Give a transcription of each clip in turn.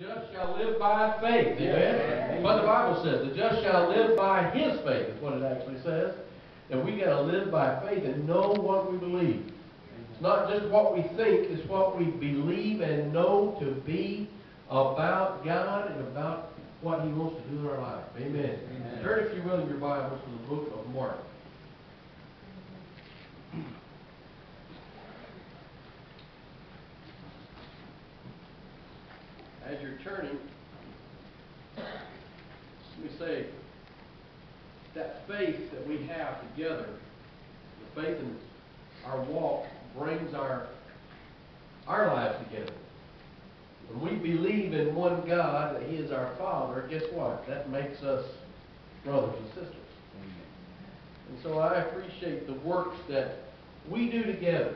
just shall live by faith. Amen. What the Bible says, the just shall live by his faith, is what it actually says. And we got to live by faith and know what we believe. It's not just what we think, it's what we believe and know to be about God and about what He wants to do in our life. Amen. Amen. Turn, if you will, in your Bibles to the book of Mark. As you're turning, let me say, that faith that we have together, the faith in our walk brings our, our lives together. When we believe in one God, that He is our Father, guess what? That makes us brothers and sisters. And so I appreciate the works that we do together.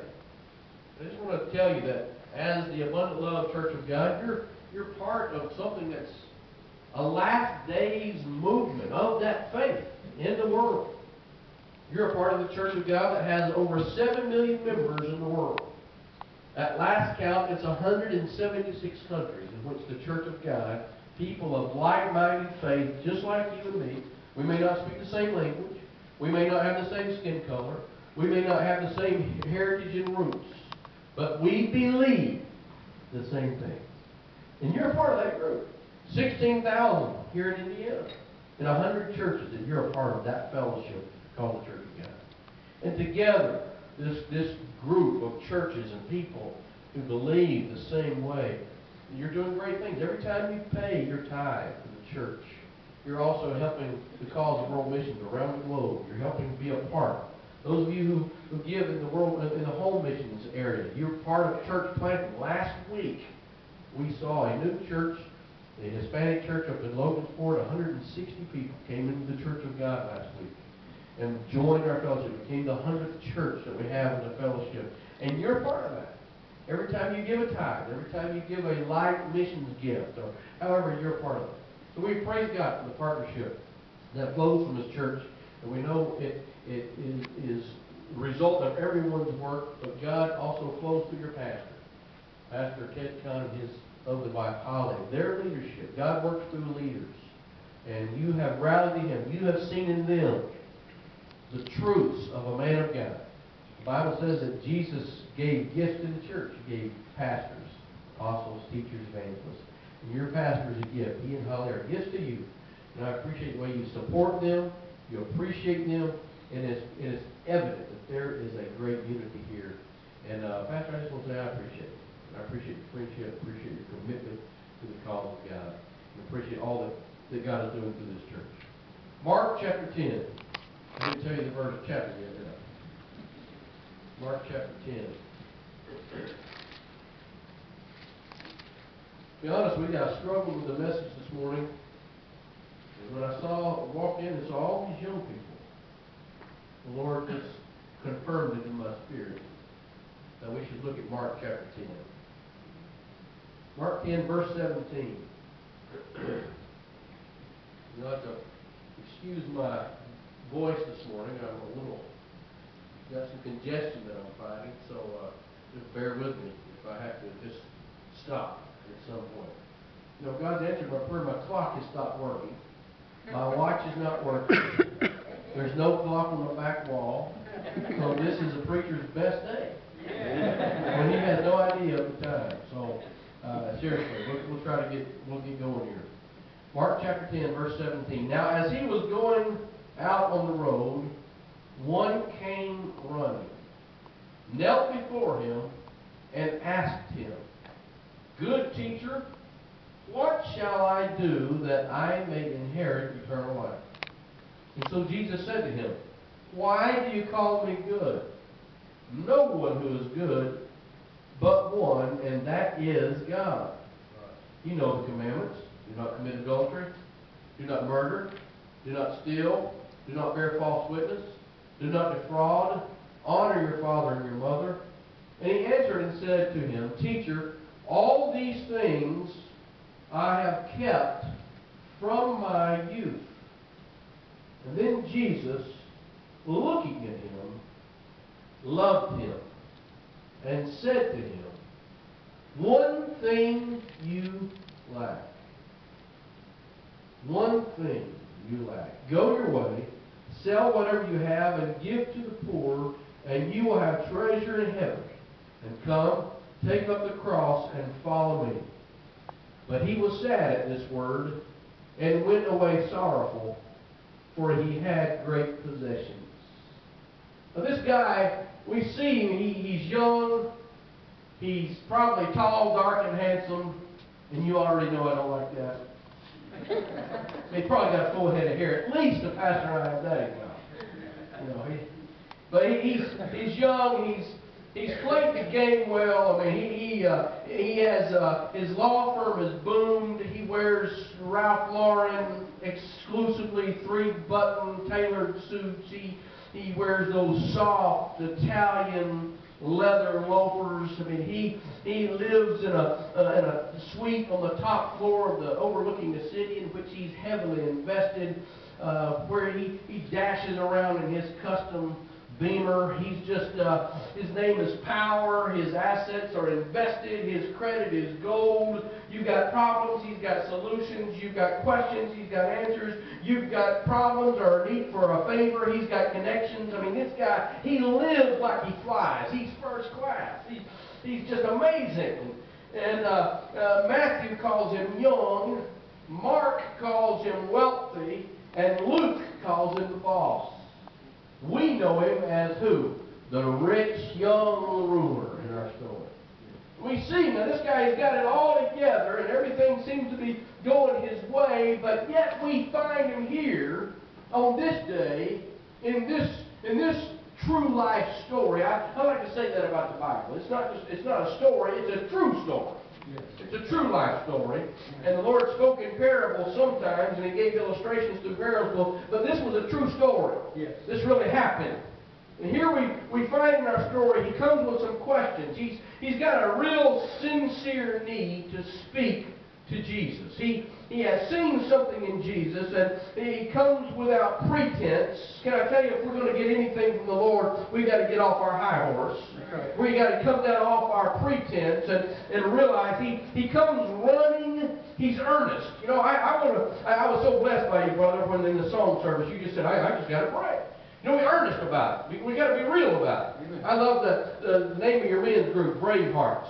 I just want to tell you that as the Abundant Love Church of God, you're, you're part of something that's a last days movement of that faith in the world. You're a part of the Church of God that has over 7 million members in the world. At last count, it's 176 countries in which the Church of God, people of like-minded faith, just like you and me, we may not speak the same language, we may not have the same skin color, we may not have the same heritage and roots, but we believe the same thing. And you're a part of that group. 16,000 here in Indiana, in 100 churches, and you're a part of that fellowship called the Church of God. And together, this, this group of churches and people who believe the same way, you're doing great things. Every time you pay your tithe to the church, you're also helping the cause of world missions around the globe. You're helping be a part. Those of you who, who give in the world in the home missions area, you're part of church planting. Last week, we saw a new church, a Hispanic church up in Logansport. 160 people came into the Church of God last week and joined our fellowship. Became the hundredth church that we have in the fellowship, and you're part of that. Every time you give a tithe, every time you give a light missions gift, or however you're part of it. So we praise God for the partnership that flows from this church, and we know it, it is, is the result of everyone's work, but God also flows through your pastor. Pastor Ted Kahn and his lovely wife Holly, their leadership. God works through leaders. And you have rallied to him. You have seen in them the truths of a man of God. The Bible says that Jesus gave gifts to the church. He gave pastors, apostles, teachers, evangelists. And your pastor is a gift. He and Holly are gifts to you. And I appreciate the way you support them, you appreciate them, and it's, it is evident that there is a great unity here. And uh, Pastor, I just want to say I appreciate it. I appreciate your friendship, appreciate your commitment to the cause of God, and appreciate all that, that God is doing through this church. Mark chapter 10. I didn't tell you the verse chapter yet, did I? Mark chapter 10. To be honest with you, I struggled with the message this morning. And when I saw, walked in and saw all these young people, the Lord just confirmed it in my spirit that we should look at Mark chapter 10. Mark 10, verse 17. You'll have to excuse my voice this morning. I'm a little, got some congestion that I'm fighting, so uh, just bear with me if I have to just stop at some point. You know, God's answered my prayer. My clock has stopped working. My watch is not working. There's no clock on the back wall. So this is a preacher's best day. When he has no idea of the time. So, uh, seriously, we'll, we'll try to get, we'll get going here. Mark chapter 10, verse 17. Now, as he was going out on the road, one came running, knelt before him, and asked him, Good teacher, what shall I do that I may inherit eternal life? And so Jesus said to him, Why do you call me good? No one who is good but one, and that is God. You know the commandments. Do not commit adultery. Do not murder. Do not steal. Do not bear false witness. Do not defraud. Honor your father and your mother. And he answered and said to him, Teacher, all these things I have kept from my youth. And then Jesus, looking at him, loved him and said to him, One thing you lack. One thing you lack. Go your way, sell whatever you have, and give to the poor, and you will have treasure in heaven. And come, take up the cross, and follow me. But he was sad at this word, and went away sorrowful, for he had great possessions. Now this guy, we see him, he, he's young, he's probably tall, dark, and handsome, and you already know I don't like that. He's probably got a full head of hair, at least the pastor I have that common. You know, he, but he, he's he's young. He's he's played the game well. I mean, he he uh, he has uh, his law firm has boomed. He wears Ralph Lauren exclusively three button tailored suits. He he wears those soft Italian leather loafers. I mean, he he lives in a uh, in a suite on the top floor of the overlooking the city, in which he's heavily invested. Uh, where he he dashes around in his custom Beamer. He's just, uh, his name is power. His assets are invested. His credit is gold. You've got problems. He's got solutions. You've got questions. He's got answers. You've got problems or a need for a favor. He's got connections. I mean, this guy, he lives like he flies. He's first class. He's, he's just amazing. And uh, uh, Matthew calls him young. Mark calls him wealthy. And Luke calls him the boss. We know him as who? The rich young ruler in our story. We see now this guy has got it all together and everything seems to be going his way, but yet we find him here on this day in this in this true life story. I, I like to say that about the Bible. It's not just it's not a story, it's a true story. Yes. It's a true life story. And the Lord spoke in parables sometimes, and He gave illustrations through parables, but this was a true story. Yes. This really happened. And here we, we find in our story, he comes with some questions. He's, he's got a real sincere need to speak to Jesus. He, he has seen something in Jesus, and he comes without pretense. Can I tell you, if we're going to get anything from the Lord, we've got to get off our high horse. Right. We've got to come down off our pretense and, and realize he, he comes running. He's earnest. You know, I, I want to. I, I was so blessed by you, brother, when in the song service you just said, I, I just got to pray. You know, we're earnest about it. We, we got to be real about it. Amen. I love the, the name of your men's group, Brave Hearts.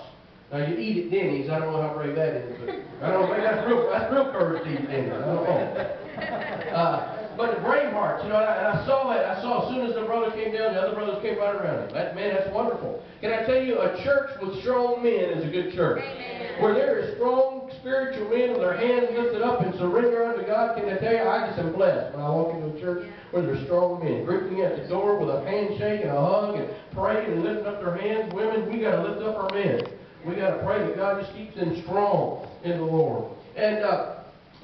Now you eat at Denny's. I don't know how brave that is, but I don't know. Maybe that's real. That's real courage to eat at Denny's. I don't know. Uh, but the brave hearts, you know, and I, and I saw it. I saw as soon as the brother came down, the other brothers came right around him. That man, that's wonderful. Can I tell you, a church with strong men is a good church. Amen. Where there is strong spiritual men with their hands lifted up and surrender unto God, can I tell you, I just am blessed when I walk into a church where there's strong men. Greeting at the door with a handshake and a hug and praying and lifting up their hands. Women, we got to lift up our men. We got to pray that God just keeps them strong in the Lord. And uh,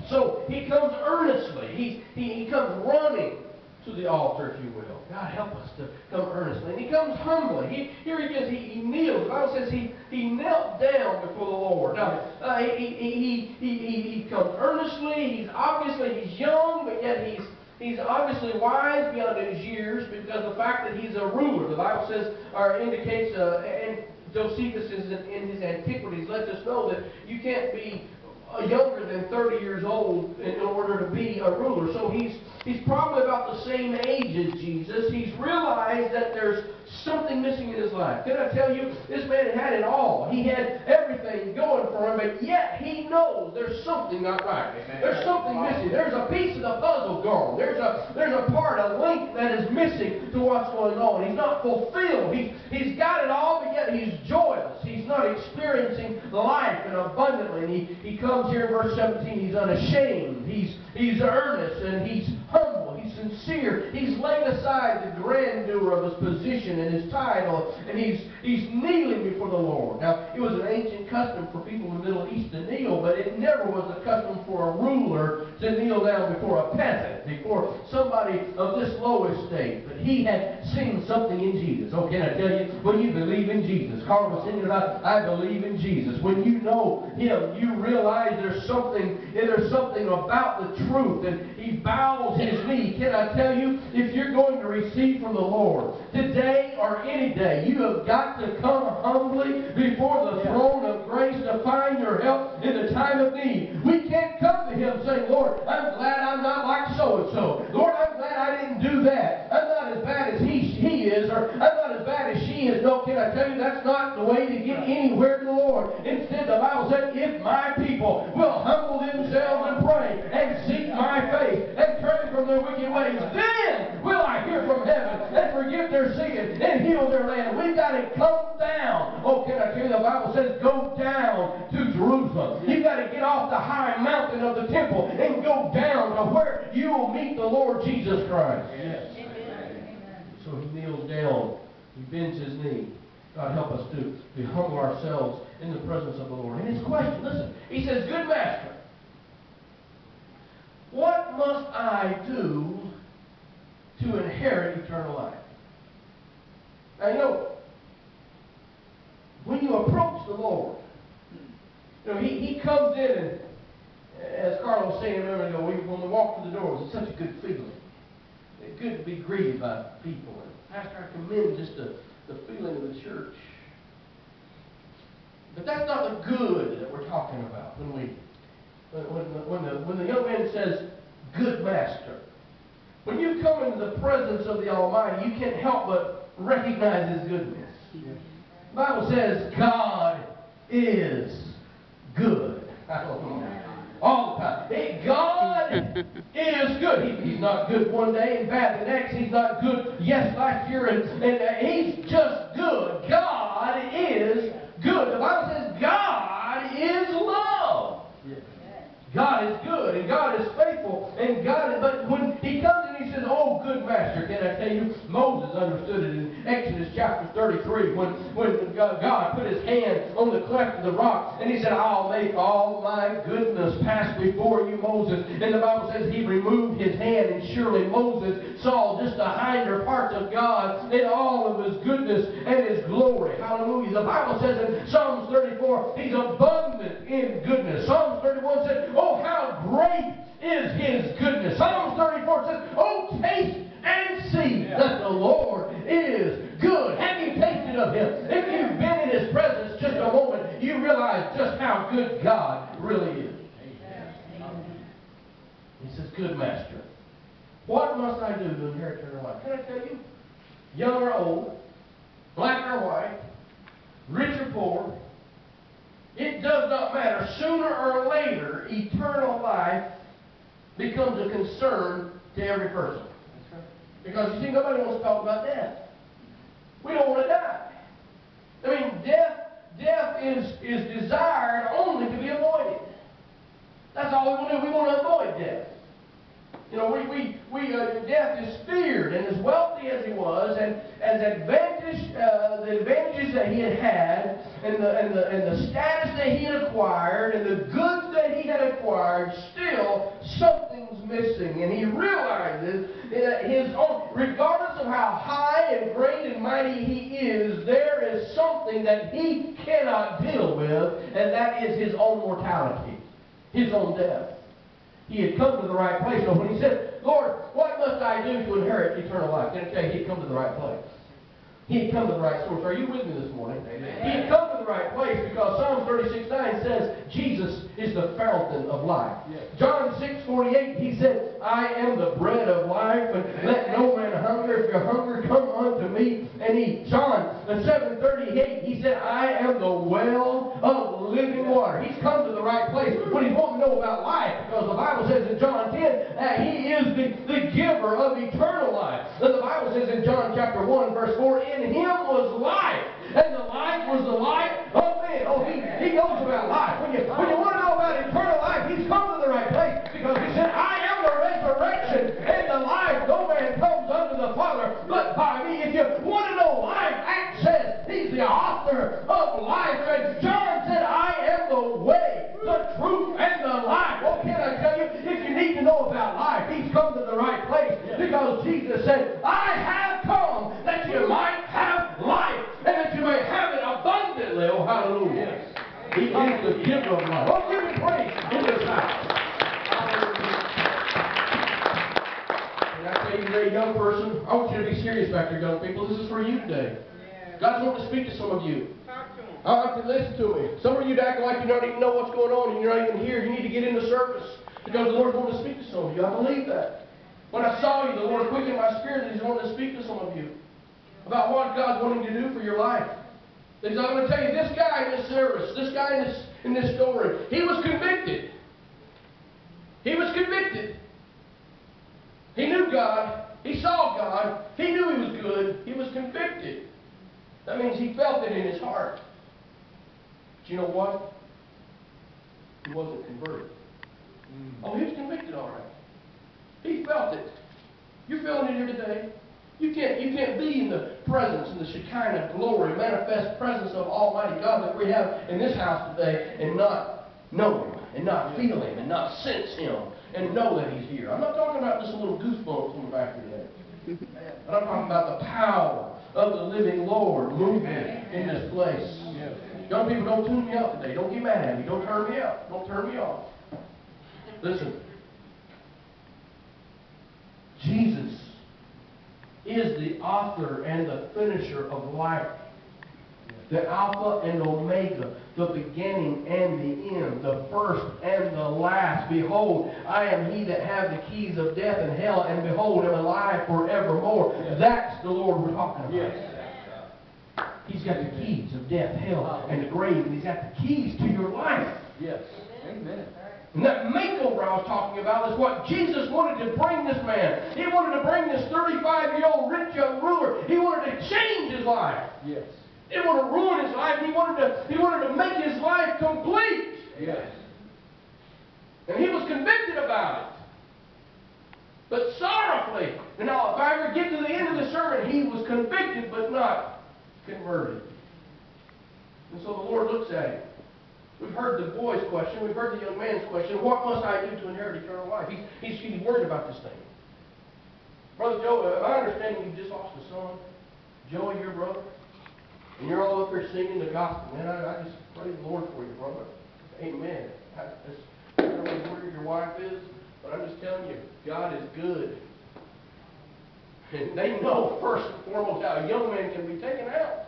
so he comes earnestly. He, he, he comes running to the altar, if you will. God, help us to come earnestly. And he comes humbly. He, here he is. He, he kneels. The Bible says he, he knelt down before the Lord. Now, uh, he, he, he, he, he comes earnestly. He's obviously, he's young, but yet he's, he's obviously wise beyond his years because the fact that he's a ruler. The Bible says, or indicates, uh, and Josephus is in his Antiquities lets us know that you can't be uh, younger than 30 years old in order to be a ruler. So he's He's probably about the same age as Jesus. He's realized that there's something missing in his life. Can I tell you, this man had it all. He had everything going for him, but yet he knows there's something not right. Amen. There's something missing. There's a piece of the puzzle gone. There's a there's a part, a link that is missing to what's going on. He's not fulfilled. He's he's got it all, but yet he's joyless. He's not experiencing life and abundantly. And he, he comes here in verse 17, he's unashamed. He's he's earnest and he's humble, sincere. He's laid aside the grandeur of his position and his title, and he's, he's kneeling before the Lord. Now, it was an ancient custom for people in the Middle East to kneel, but it never was a custom for a ruler to kneel down before a peasant. before somebody of this low estate, but he had seen something in Jesus. Oh, can I tell you? When you believe in Jesus, Carl was singing about, I believe in Jesus. When you know him, you realize there's something, there's something about the truth, and he bows his knee. Can I tell you, if you're going to receive from the Lord today or any day, you have got to come humbly before the throne of grace to find your help in the time of need. We can't come to him saying, Lord, I'm glad I'm not like so and so. Lord, I'm glad I didn't do that. I'm not as bad as he, he is, or I'm not as bad as she is. No, can I tell you, that's not the way to get anywhere to the Lord. Instead, the Bible said, if my people will humble themselves and pray and seek my face and turn from their wicked ways, then will I hear from heaven and forgive their sin and heal their land. We've got to come down. Oh, can I tell you, the Bible says, go down to Jerusalem. You've got to get off the high mountain of the temple and go down to where you will meet the Lord Jesus Christ. Yes. So he kneels down. He bends his knee. God help us to, to humble ourselves in the presence of the Lord. And his question, listen, he says, Good master, what must I do to inherit eternal life? Now, you know, when you approach the Lord, you know, he, he comes in and, as Carl was saying a minute ago, we, when we walk through the doors, it's such a good feeling. It's good to be greeted by people. And Pastor, I commend just the, the feeling of the church. But that's not the good that we're talking about when we when, the, when, the, when the young man says, good master. When you come into the presence of the Almighty, you can't help but recognize His goodness. The Bible says God is good. All the time. Hey, God good. He, he's not good one day and bad the next. He's not good yes last year and, and uh, he's just good. God is good. The Bible says God is love. God is good and God is faithful and God is, but when he comes and he says, Oh good master, can I tell you, Moses understood it Exodus chapter 33 when, when God put his hand on the cleft of the rock and he said, I'll make all my goodness pass before you, Moses. And the Bible says he removed his hand and surely Moses saw just the hinder parts of God in all of his goodness and his glory. Hallelujah. The Bible says in Psalms 34, he's abundant in goodness. Psalms 31 said, Oh, how great is his goodness. Psalms 34 says, Oh, taste and see that the Lord is good. Have you tasted of him? If you've been in his presence just a moment, you realize just how good God really is. He says, Good master. What must I do to inherit eternal life? Can I tell you? Young or old, black or white, rich or poor, it does not matter. Sooner or later, eternal life becomes a concern to every person. Because you see, nobody wants to talk about death. We don't want to die. I mean, death, death is, is desired only to be avoided. That's all we want to do. We want to avoid death. You know, we, we, we uh, death is feared, and as wealthy as he was, and as advantage, uh, the advantages that he had had, and the, and, the, and the status that he had acquired, and the goods that he had acquired, still something's missing. And he realizes that his own, regardless of how high and great and mighty he is, there is something that he cannot deal with, and that is his own mortality, his own death he had come to the right place. So when he said, Lord, what must I do to inherit eternal life? Can I tell you, he had come to the right place. He had come to the right source. Are you with me this morning? Amen. He had come to the right place because Psalm 36 9 says Jesus is the fountain of life. Yes. John 6 48, he said, I am the bread of life, and let no man hunger. If you're hungry, come unto me and eat. John 7 38, he said, I am the well of living water. He's come to the right place he's wanting to know about life because the Bible says in John 10 that he is the, the giver of eternal life. And the Bible says in John chapter 1, verse 4, in him was life, and the life was the light of men. Oh, he, he knows about life. When you, when you want to know about eternal life, he's come to the right place because he said, I am the resurrection and the life. No man comes unto the Father but by me. If you want to know life, access, he's the author of life. And John said, I am the way, the truth, and the life. What can I tell you? If you need to know about life, he's come to the I want you to be serious back there, young people. This is for you today. God's wanting to speak to some of you. Talk to him. I like to listen to Him. Some of you act like you don't even know what's going on and you're not even here. You need to get in the service because the Lord's wanting to speak to some of you. I believe that. When I saw you, the Lord quickened my spirit and He's wanting to speak to some of you about what God's wanting to do for your life. Because I'm going to tell you, this guy in this service, this guy in this, in this story, he was convicted. He was convicted. He knew God. He saw God. He knew He was good. He was convicted. That means he felt it in his heart. Do you know what? He wasn't converted. Mm. Oh, he was convicted all right. He felt it. You're feeling it here today. You can't, you can't be in the presence, in the Shekinah glory, manifest presence of Almighty God that we have in this house today and not know Him, and not feel Him, and not sense Him, and know that He's here. I'm not talking about just a little goosebumps in the back of your head. But I'm talking about the power of the living Lord moving in this place. Young people, don't tune me out today. Don't get mad at me. Don't turn me out. Don't turn me off. Listen. Jesus is the author and the finisher of life. The Alpha and Omega, the beginning and the end, the first and the last. Behold, I am he that have the keys of death and hell, and behold, am alive forevermore. That's the Lord we're talking about. Yes. He's got the keys of death, hell, and the grave, and he's got the keys to your life. Yes. Amen. And that makeover I was talking about is what Jesus wanted to bring this man. He wanted to bring this 35-year-old rich young ruler. He wanted to change his life. Yes. He didn't want to ruin his life. He wanted to, he wanted to make his life complete. Yes. And he was convicted about it. But sorrowfully. And now, if I ever get to the end of the sermon, he was convicted but not converted. And so the Lord looks at him. We've heard the boy's question. We've heard the young man's question. What must I do to inherit eternal life? He's, he's, he's worried about this thing. Brother Joe, uh, I understand you just lost a son. Joey, your brother. And you're all up here singing the gospel. Man, I, I just praise the Lord for you, brother. Amen. I, just, I don't know where your wife is, but I'm just telling you, God is good. And they know first and foremost how a young man can be taken out.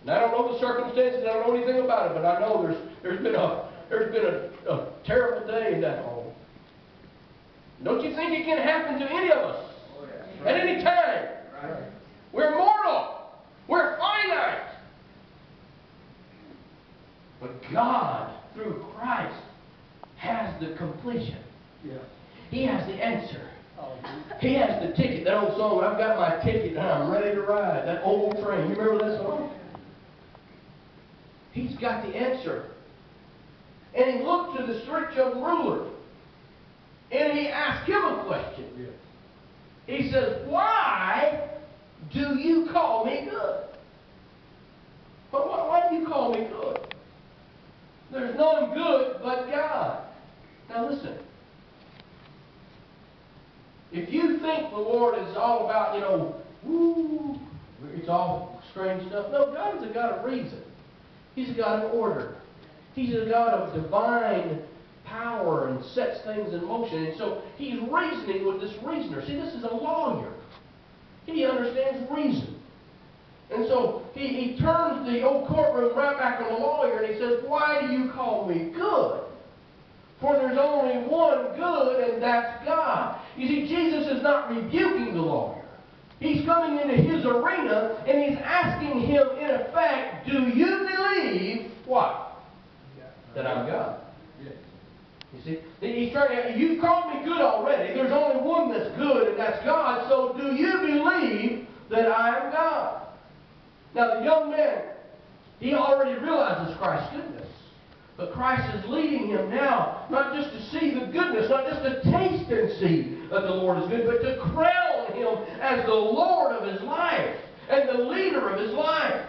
And I don't know the circumstances, I don't know anything about it, but I know there's there's been a there's been a, a terrible day in that home. Don't you think it can happen to any of us oh, at any time? Right. We're mortal. We're finite. But God, through Christ, has the completion. Yes. He has the answer. Oh, he has the ticket. That old song, I've got my ticket and I'm ready to ride. That old train. You remember that song? He's got the answer. And he looked to the strict young ruler. And he asked him a question. He says, Why do you call me good? But why, why do you call me good? There's none good but God. Now listen. If you think the Lord is all about, you know, woo, it's all strange stuff. No, God is a God of reason. He's a God of order. He's a God of divine power and sets things in motion. And so he's reasoning with this reasoner. See, this is a lawyer. He understands reason. And so he, he turns the old courtroom right back on the lawyer and he says, Why do you call me good? For there's only one good, and that's God. You see, Jesus is not rebuking the lawyer. He's coming into his arena and he's asking him, in effect, Do you believe what? That I'm God. You see, he's trying to, you've called me good already. There's only one that's good, and that's God. So do you believe that I am God? Now, the young man, he already realizes Christ's goodness. But Christ is leading him now, not just to see the goodness, not just to taste and see that the Lord is good, but to crown him as the Lord of his life and the leader of his life.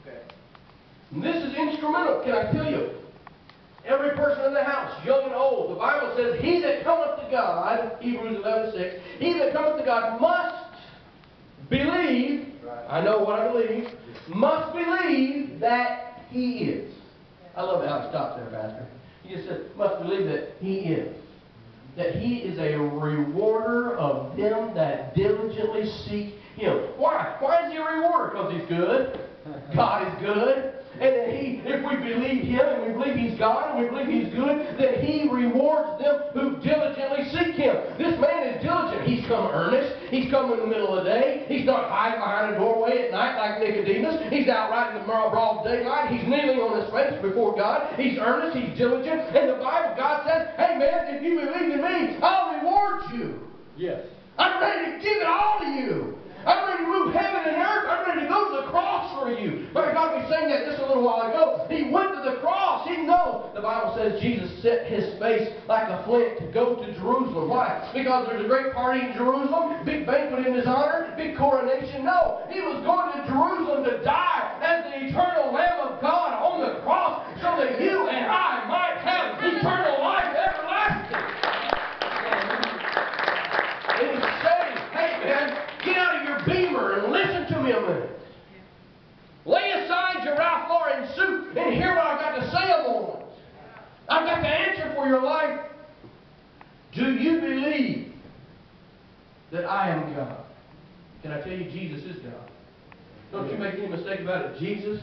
Okay. And this is instrumental, can I tell you? Every person in the house, young and old, the Bible says, He that cometh to God, Hebrews 11 6, he that cometh to God must believe, Right. I know what I believe, must believe that He is. I love how he stops there, Pastor. He just said, must believe that He is. that he is a rewarder of them that diligently seek him. Why? Why is he a rewarder? Because he's good. God is good. And that he, if we believe him and we believe he's God and we believe he's good, that he rewards them who diligently seek him. This man is diligent. He's come earnest. He's come in the middle of the day. He's not hiding behind a doorway at night like Nicodemus. He's out right in the broad daylight. He's kneeling on his face before God. He's earnest. He's diligent. And the Bible, God says, hey man, if you believe in me, I'll reward you. Yes. I'm ready to give it all to you. I'm ready to move heaven and earth. I'm ready to go to the cross for you. My God, we sang that just a little while ago. He went to the cross. He knows. The Bible says Jesus set his face like a flint to go to Jerusalem. Why? Because there's a great party in Jerusalem, big banquet in his honor, big coronation. No, he was going to Jerusalem to die as the eternal Lamb of God on the cross so that you and I might have eternal life everlasting. And he's saying, hey man, get out of your beamer and listen to me a minute. Lay aside your Ralph Lauren suit and hear what I've got to say a moment. I've got the answer for your life. Do you believe that I am God? Can I tell you, Jesus is God? Don't you make any mistake about it. Jesus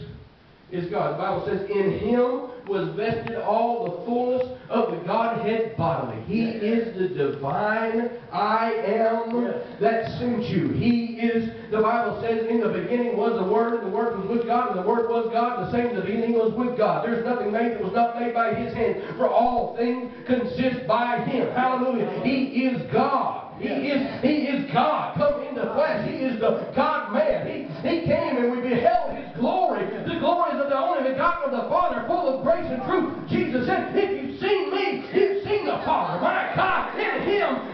is God. The Bible says, in him was vested all the fullness of the Godhead bodily. He is the divine I am that sent you. He is, the Bible says, in the beginning was the Word, and the Word was with God, and the Word was God. The same in the beginning was with God. There's nothing made that was not made by his hand, for all things consist by him. Hallelujah. He is God. He is, he is God come in the flesh. He is the God man. He, he came and we beheld his glory. The glories of the only begotten of the Father, full of grace and truth. Jesus said, if you've seen me, you've seen the Father. My God, in him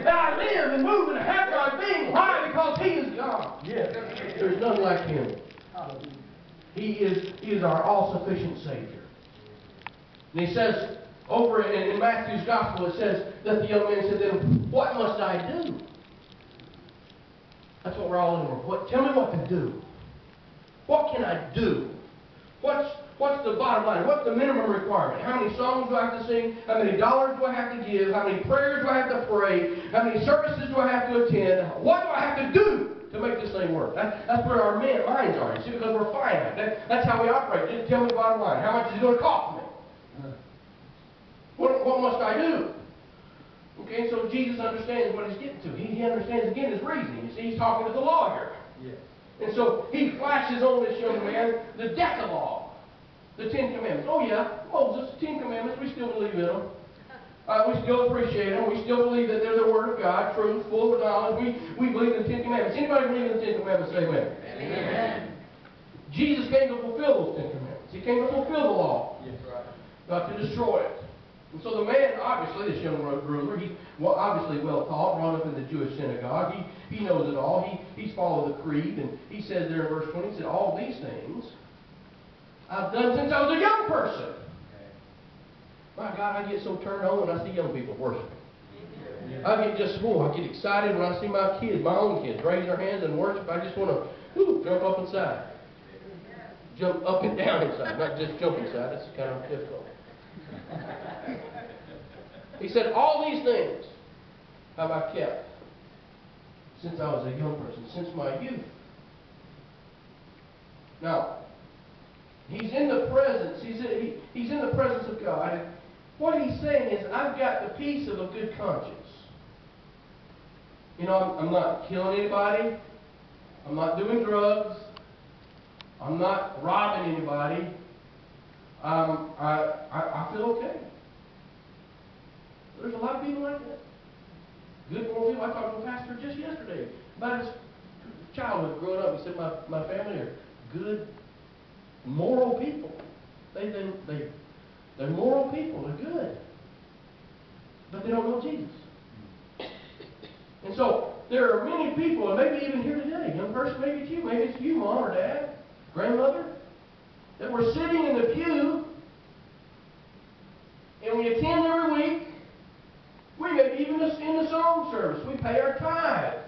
live and move and have my being. Why? Because he is God. Yes. There's none like him. He is, he is our all-sufficient Savior. And he says, over in, in Matthew's Gospel, it says that the young man said, then what must I do? That's what we're all in for. What, tell me what to do. What can I do? What's, what's the bottom line? What's the minimum requirement? How many songs do I have to sing? How many dollars do I have to give? How many prayers do I have to pray? How many services do I have to attend? What do I have to do to make this thing work? That, that's where our minds are, you see, because we're finite. That, that's how we operate. Just tell me the bottom line. How much is it going to cost me? Uh. What, what must I do? Okay, so Jesus understands what he's getting to. He, he understands, again, his reasoning. You see, he's talking to the lawyer. Yes. And so he flashes on this young man the Decalogue, the Ten Commandments. Oh yeah, Moses, Ten Commandments, we still believe in them. Uh, we still appreciate them. We still believe that they're the Word of God, truth, full of knowledge. We, we believe in the Ten Commandments. Anybody believe in the Ten Commandments? Say amen. Amen. Jesus came to fulfill those Ten Commandments. He came to fulfill the law, Yes. Right. not to destroy it. And so the man, obviously, this young ruler, he's well, obviously well taught, brought up in the Jewish synagogue. He, he knows it all. He, he's followed the creed. And he says there in verse 20, he said, all these things I've done since I was a young person. My God, I get so turned on when I see young people worshiping. I get just, oh, I get excited when I see my kids, my own kids, raise their hands and worship. I just want to jump up inside. Jump up and down inside, not just jump inside. It's kind of difficult. He said, All these things have I kept since I was a young person, since my youth. Now, he's in the presence, he's in, he, he's in the presence of God. What he's saying is, I've got the peace of a good conscience. You know, I'm, I'm not killing anybody. I'm not doing drugs. I'm not robbing anybody. Um, I, I, I feel okay. There's a lot of people like that. Good moral people. I talked to a pastor just yesterday about his childhood growing up. He said, my, my family are good, moral people. They, they, they, they're moral people. They're good. But they don't know Jesus. And so, there are many people, and maybe even here today, young person, maybe it's you, maybe it's you, mom or dad, grandmother, that we're sitting in the pew, and we attend every week, be even in the song service. We pay our tithe.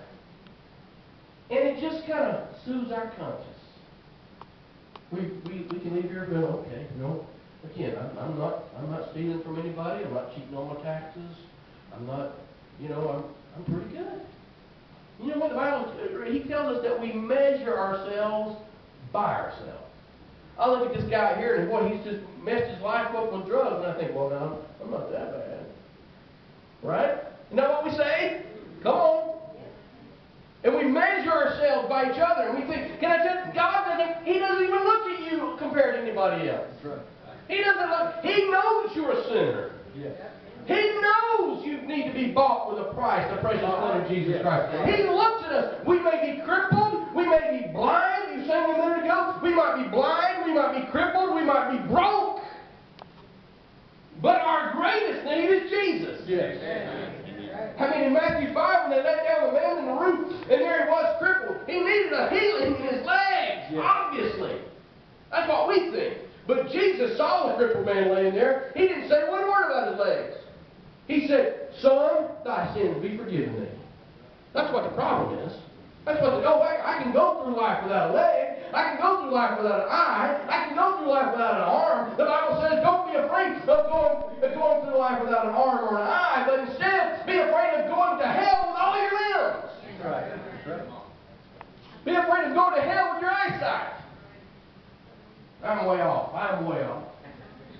And it just kind of soothes our conscience. We, we, we can leave here going, okay, you know, again, I'm, I'm not I'm not stealing from anybody. I'm not cheating on my taxes. I'm not you know, I'm, I'm pretty good. You know what the Bible, uh, he tells us that we measure ourselves by ourselves. I look at this guy here and boy, he's just messed his life up with drugs, and I think, well, now, I'm not that bad. Right? Isn't that what we say? Come on. And we measure ourselves by each other, and we think, can I tell you, God doesn't, He doesn't even look at you compared to anybody else. That's right. He doesn't look, He knows you're a sinner. Yeah. He knows you need to be bought with a price, the precious blood of Jesus. Christ. He looks at us. We may be crippled. We may be blind. You sang a minute ago. We might be blind. We might be crippled. We might be broke. But our greatest need is Jesus. Yes. I mean, in Matthew 5, when they let down the man in the roof, and there he was crippled, he needed a healing in his legs, Yeah. obviously. That's what we think. But Jesus saw the crippled man laying there. He didn't say one word about his legs. He said, Son, thy sins be forgiven thee. That's what the problem is. That's what the, oh, I, I can go through life without a leg. I can go through life without an eye. I can go through life without an arm. The Bible says, don't be afraid of going, of going through life without an arm or an eye, but instead be afraid of going to hell with all your limbs. Right. Right. Be afraid of going to hell with your eyesight. I'm way off. I'm way off.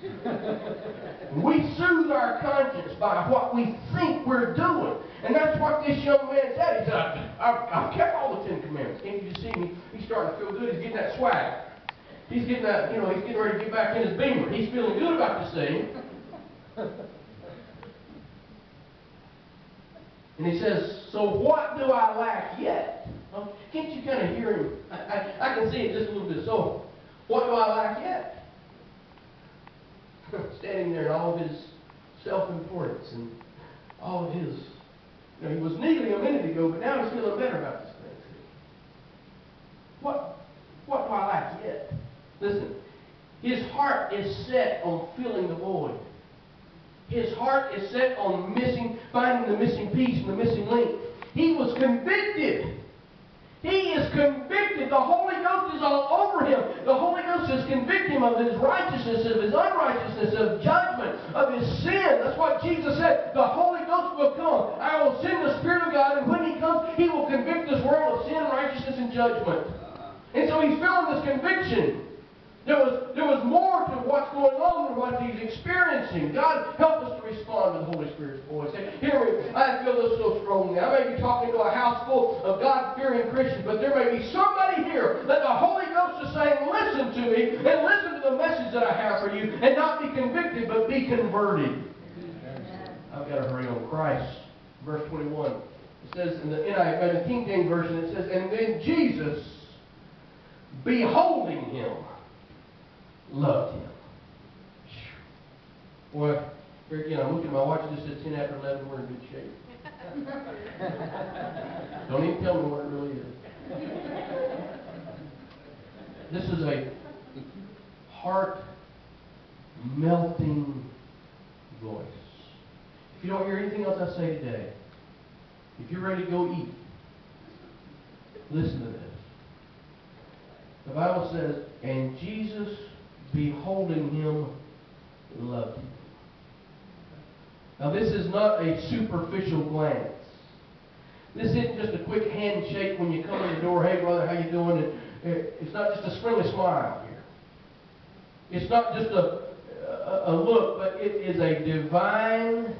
we soothe our conscience by what we think we're doing. And that's what this young man said. He said, I've, I've kept all the Ten Commandments. Can't you see me? He's starting to feel good. He's getting that swag. He's getting that, you know, he's getting ready to get back in his beamer. He's feeling good about this thing. And he says, So what do I lack yet? Well, can't you kind of hear him? I, I, I can see it just a little bit. So, what do I lack yet? Standing there in all of his self importance and all of his. You know, he was kneeling a minute ago, but now he's feeling better about this thing. What, what do I lack yet? Listen, his heart is set on filling the void. His heart is set on missing, finding the missing piece and the missing link. He was convicted. He is convicted. The Holy Ghost is all over him. The Holy Ghost has convicted him of his righteousness, of his unrighteousness, of judgment, of his sin. That's what Jesus said. The Holy Ghost will come. I will send the Spirit of God, and when he comes, he will convict this world of sin, righteousness, and judgment. And so he's feeling this conviction. There was, there was more to what's going on than what he's experiencing. God, help us to respond to the Holy Spirit's voice. And Hear me, I feel this so strongly. I may be talking to a house full of God-fearing Christians, but there may be somebody here that the Holy Ghost is saying, listen to me, and listen to the message that I have for you, and not be convicted, but be converted. I've got to hurry on. Christ, verse 21. It says in the, NIV, in the King James Version, it says, And then Jesus, beholding him, loved him. Boy, here again, I'm looking at my watch, it just says 10 after 11, we're in good shape. Don't even tell me what it really is. This is a heart melting voice. If you don't hear anything else I say today, if you're ready to go eat, listen to this. The Bible says, and Jesus, beholding him, loved him. Now, this is not a superficial glance. This isn't just a quick handshake when you come in the door. Hey, brother, how you doing? It's not just a friendly smile here. It's not just a, a, a look, but it is a divine,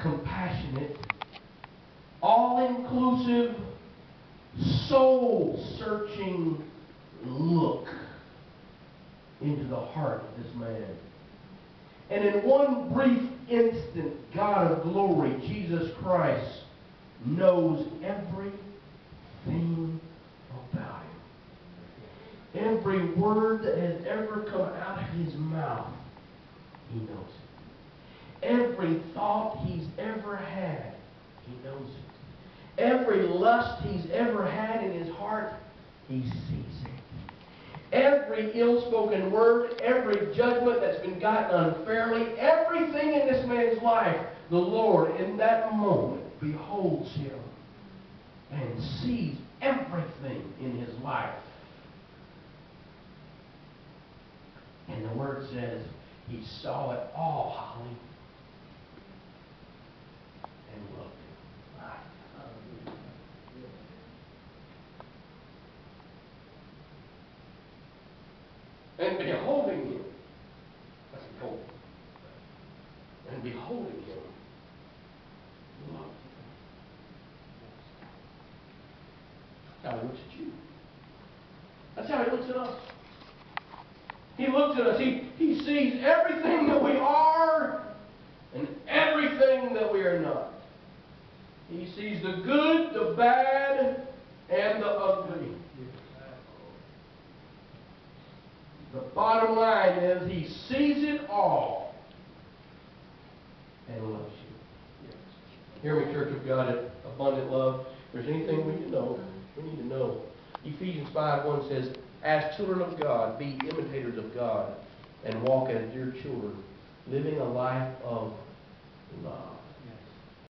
compassionate, all-inclusive, soul-searching look into the heart of this man. And in one brief instant, God of glory, Jesus Christ, knows everything about him. Every word that has ever come out of his mouth, he knows it. Every thought he's ever had, he knows it. Every lust he's ever had in his heart, he sees it. Every ill-spoken word, every judgment that's been gotten unfairly, everything in this man's life, the Lord in that moment beholds him and sees everything in his life. And the word says he saw it all, Holly. And beholding him. That's beholding. And beholding him. That's how he looks at you. That's how he looks at us. He looks at us. He, he sees everything that we are and everything that we are not. He sees the good, the bad, and the ugly. The bottom line is he sees it all and loves you. Hear me, Church of God, at Abundant Love. If there's anything we need to know, we need to know. Ephesians 5 1 says, As children of God, be imitators of God and walk as dear children, living a life of love.